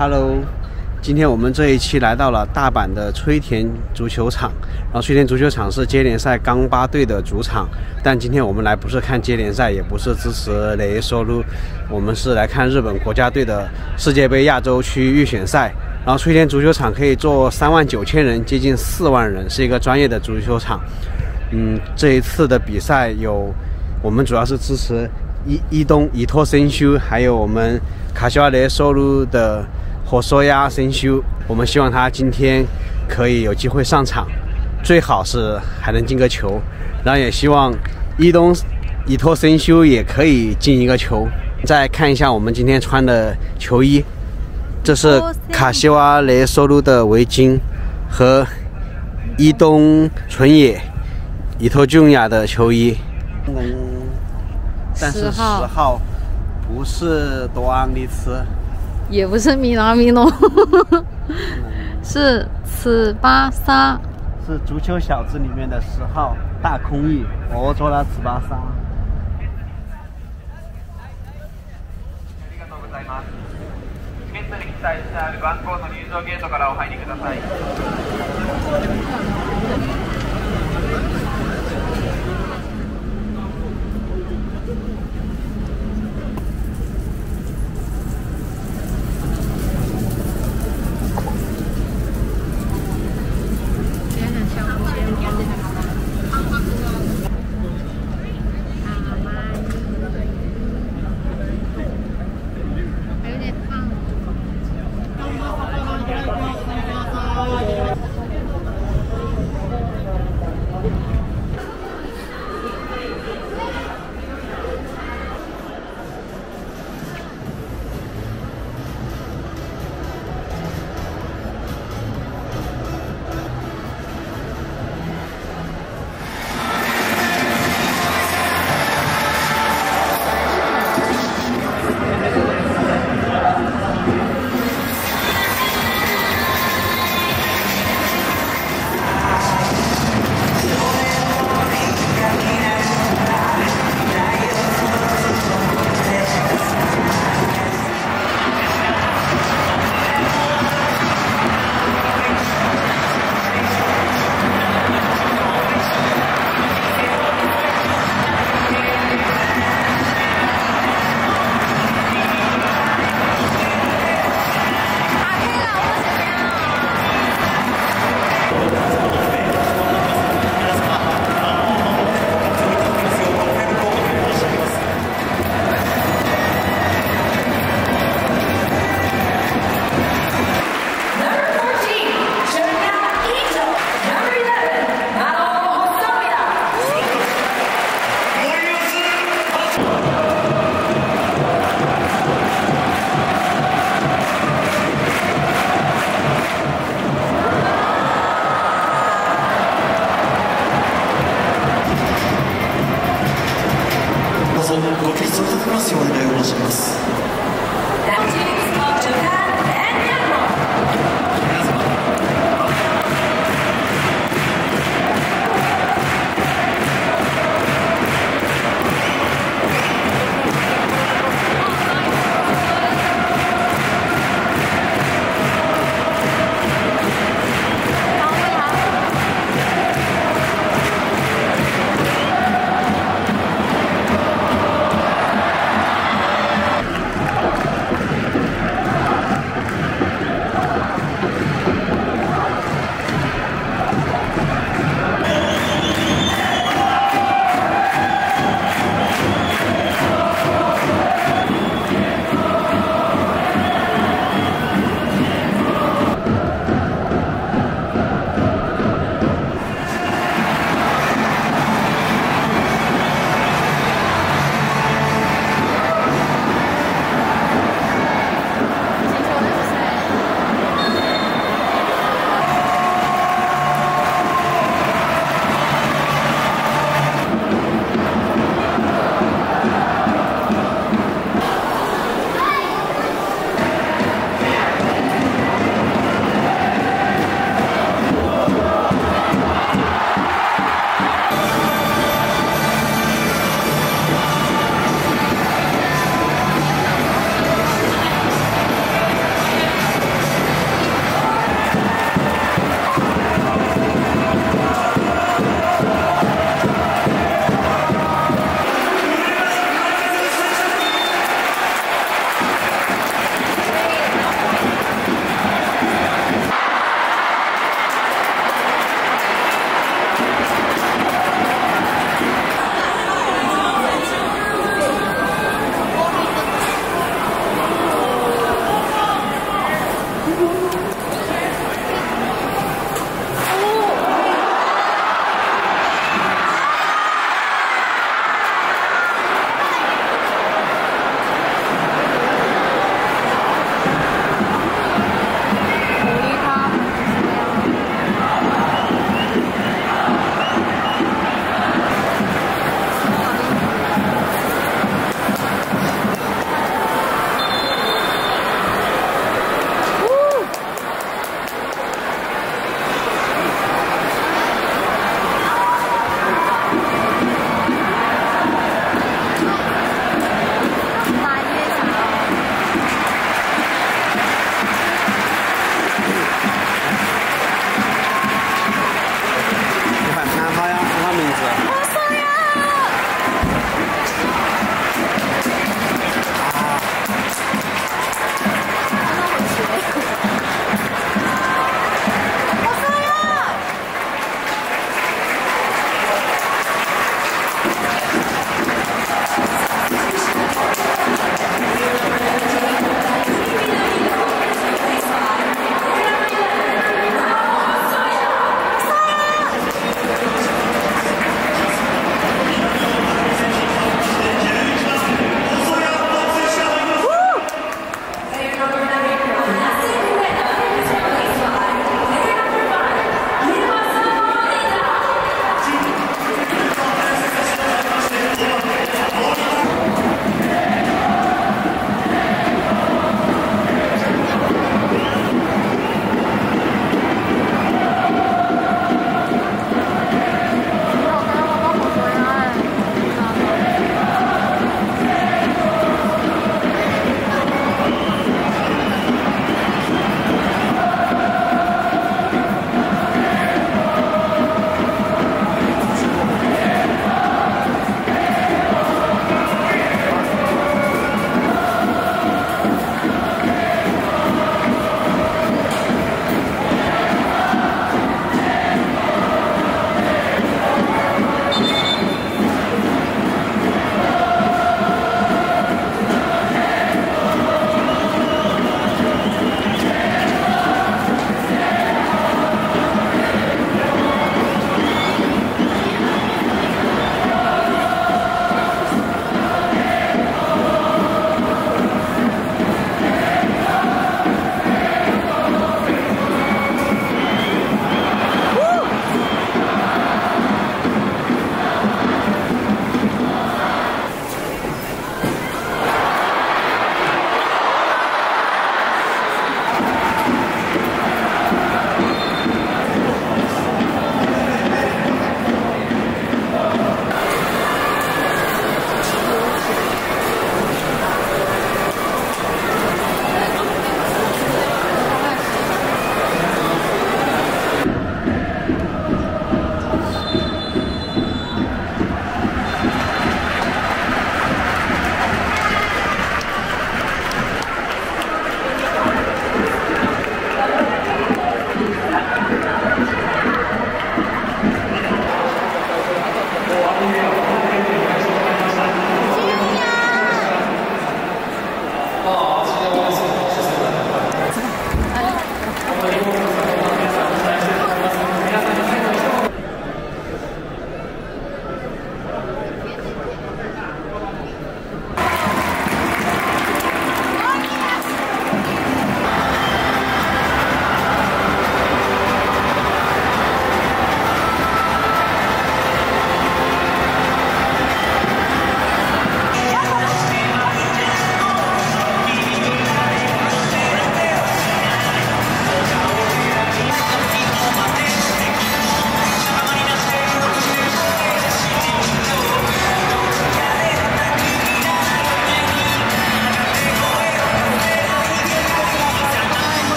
Hello，今天我们这一期来到了大阪的吹田足球场，然后吹田足球场是接联赛冈巴队的主场，但今天我们来不是看接联赛，也不是支持雷收入，我们是来看日本国家队的世界杯亚洲区预选赛。然后吹田足球场可以坐三万九千人，接近四万人，是一个专业的足球场。嗯，这一次的比赛有，我们主要是支持伊伊东伊托森修，还有我们卡西瓦雷收入的火索亚森修。我们希望他今天可以有机会上场，最好是还能进个球。然后也希望伊东伊托森修也可以进一个球。再看一下我们今天穿的球衣。这是卡西瓦雷收入的围巾和伊东纯也、伊托俊雅的球衣。嗯，但是十号不是多安利茨，也不是米拉米诺，是此巴萨，是足球小子里面的十号大空翼，我做了此巴萨。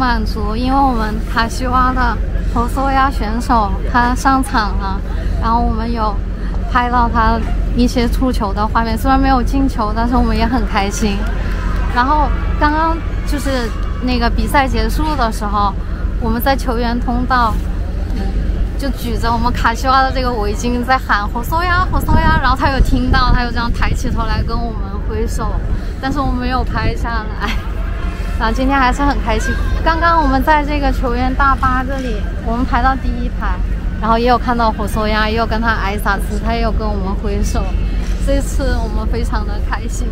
满足，因为我们卡西瓦的侯索亚选手他上场了，然后我们有拍到他一些出球的画面，虽然没有进球，但是我们也很开心。然后刚刚就是那个比赛结束的时候，我们在球员通道。就举着我们卡西瓦的这个围巾在喊“火搜呀，火搜呀”，然后他有听到，他又这样抬起头来跟我们挥手，但是我们没有拍下来。啊，今天还是很开心。刚刚我们在这个球员大巴这里，我们排到第一排，然后也有看到火搜呀，也有跟他挨撒子，他也有跟我们挥手。这次我们非常的开心。